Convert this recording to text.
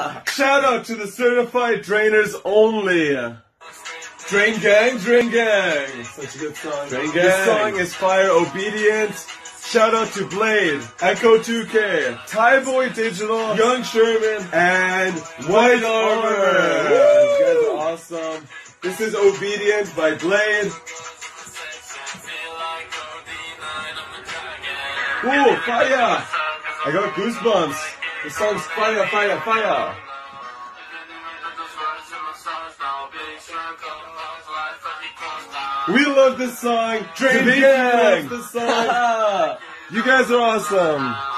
Shout out to the certified drainers only. Drain Gang, Drain Gang. Such a good song. Drain Gang. This song is Fire Obedient. Shout out to Bladee, Echo 2K, Thaiboy Digital, Yung Sherman, and Whitearmor. You guys are awesome. This is Obedient by Bladee. Ooh, fire! I got goosebumps. The song's fire, fire, fire. We love this song. Drain Gang. loves this song. you guys are awesome.